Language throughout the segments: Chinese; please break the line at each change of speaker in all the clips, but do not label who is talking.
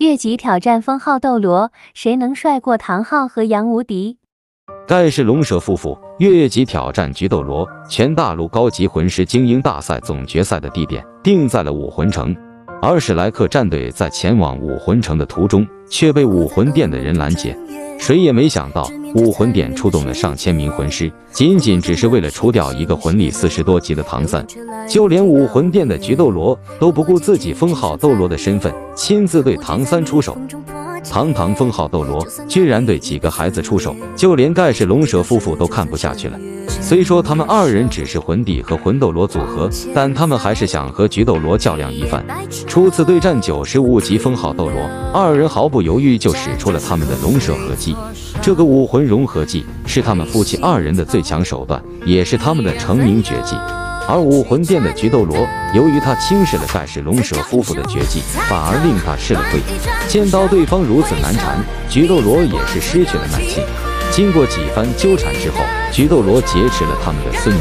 越级挑战封号斗罗，谁能帅过唐昊和杨无敌？
盖世龙蛇夫妇越级挑战菊斗罗，全大陆高级魂师精英大赛总决赛的地点定在了武魂城，而史莱克战队在前往武魂城的途中却被武魂殿的人拦截。谁也没想到，武魂殿出动了上千名魂师，仅仅只是为了除掉一个魂力四十多级的唐三。就连武魂殿的菊斗罗都不顾自己封号斗罗的身份，亲自对唐三出手。堂堂封号斗罗，居然对几个孩子出手，就连盖世龙蛇夫妇都看不下去了。虽说他们二人只是魂帝和魂斗罗组合，但他们还是想和菊斗罗较量一番。初次对战九十五级封号斗罗，二人毫不犹豫就使出了他们的龙蛇合击。这个武魂融合技是他们夫妻二人的最强手段，也是他们的成名绝技。而武魂殿的菊斗罗，由于他轻视了盖世龙蛇夫妇的绝技，反而令他吃了亏。见到对方如此难缠，菊斗罗也是失去了耐心。经过几番纠缠之后，菊斗罗劫持了他们的孙女，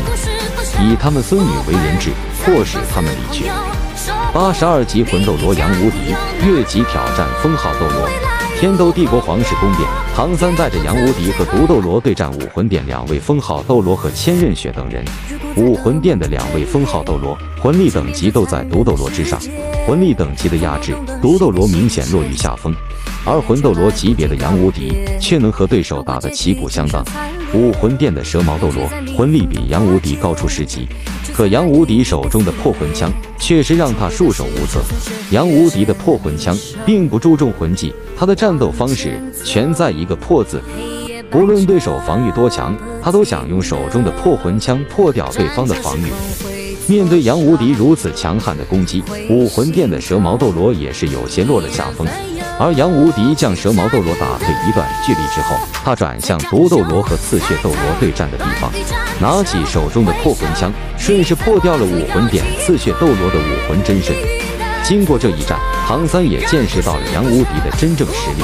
以他们孙女为人质，迫使他们离去。八十二级魂斗罗杨无敌越级挑战封号斗罗。天斗帝国皇室宫殿，唐三带着杨无敌和毒斗罗对战武魂殿两位封号斗罗和千仞雪等人。武魂殿的两位封号斗罗魂力等级都在毒斗罗之上，魂力等级的压制，毒斗罗明显落于下风。而魂斗罗级别的杨无敌却能和对手打得旗鼓相当。武魂殿的蛇矛斗罗魂力比杨无敌高出十级。可杨无敌手中的破魂枪确实让他束手无策。杨无敌的破魂枪并不注重魂技，他的战斗方式全在一个破字。不论对手防御多强，他都想用手中的破魂枪破掉对方的防御。面对杨无敌如此强悍的攻击，武魂殿的蛇矛斗罗也是有些落了下风。而杨无敌将蛇矛斗罗打退一段距离之后，他转向毒斗罗和刺血斗罗对战的地方，拿起手中的破魂枪，顺势破掉了武魂殿刺血斗罗的武魂真身。经过这一战，唐三也见识到了杨无敌的真正实力。